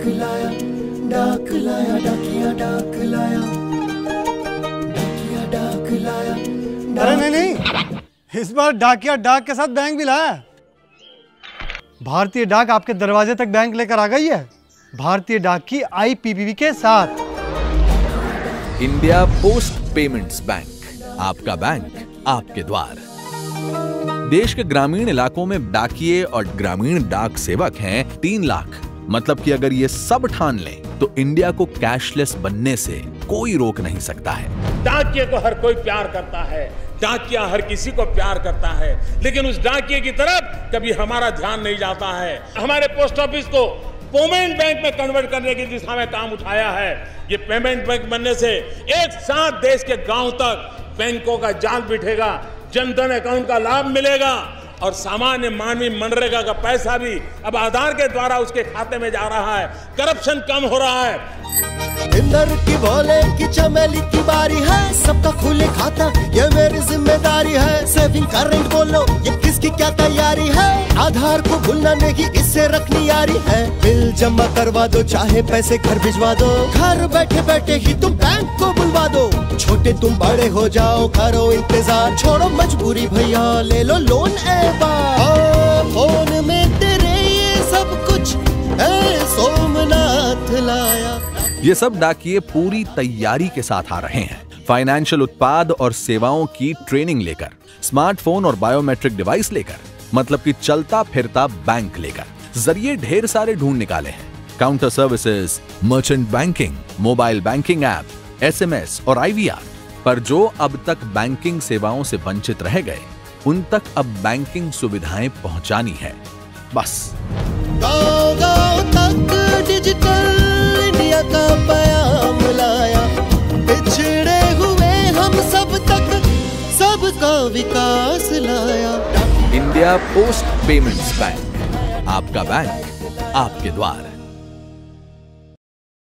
डाक लाया डाक लाया डाकिया डाक लाया डाकिया डाक लाया अरे नहीं नहीं इस बार डाकिया डाक के साथ बैंक भी लाया भारतीय डाक आपके दरवाजे तक बैंक लेकर आ गई है। भारतीय डाक की आईपीपीबी के साथ। इंडिया पोस्ट पेमेंट्स बैंक आपका बैंक आपके द्वार। देश के ग्रामीण इलाकों में डाकिए और ग्रामीण डाक सेवक हैं तीन लाख। मतलब कि अगर ये सब ठान लें तो इंडिया को कैशलेस बनने से कोई रोक नहीं सकता है। डाकिए को हर कोई प्यार करता है, डाकिया हर किसी को प्यार करता है, लेकिन उस डाकिए की तरफ़ कभी हमारा ध्यान नहीं जाता है। हमारे पोस्ट ऑफ़िस को पेमेंट बैंक में कन्वर्ट करने की दिशा में काम उठाया है। ये पेमेंट बैंक बनने से एक साथ देश के गाँव तक बैंकों का जाल बिठेगा, जनधन अकाउंट का लाभ मिलेगा। और सामान्य मानवीय मनरेगा का पैसा भी अब आधार के द्वारा उसके खाते में जा रहा है। करप्शन कम हो रहा है। इंदर की भोले की चमेली की बारी है, सबका खुले खाता, ये मेरी ज़िम्मेदारी है। सेविंग करेंट बोलो, ये किसकी क्या तैयारी है? आधार को भूलना नहीं इससे रखनी यारी है। बिल जमा करवा दो, चाहे पैसे घर भिजवा दो। घर बैठे बैठे ही तुम बैंक को बुलवा दो। छोटे तुम बड़े हो जाओ, करो इंतज़ार। छोड़ो मजबूरी भैया, ले लो लोन ए फ़ोन में तेरे ये सब कुछ है, सोमनाथ लाया। ये सब डाकिए पूरी तैयारी के साथ आ रहे हैं। फाइनेंशियल उत्पाद और सेवाओं की ट्रेनिंग लेकर स्मार्टफ़ोन और बायोमेट्रिक डिवाइस लेकर मतलब कि चलता फिरता बैंक लेकर। ज़रिए ढेर सारे ढूंढ निकाले हैं। Counter services merchant banking mobile banking app SMS और आईवीआर पर जो अब तक बैंकिंग सेवाओं से वंचित रह गए उन तक अब बैंकिंग सुविधाएँ पहुंचानी है। बस। गाँव गाँव तक डिजिटल इंडिया का पैगाम लाया। पिछड़े हुए हम सब तक सबका विकास लाया। इंडिया पोस्ट पेमेंट्स बैंक आपका बैंक आपके द्वार।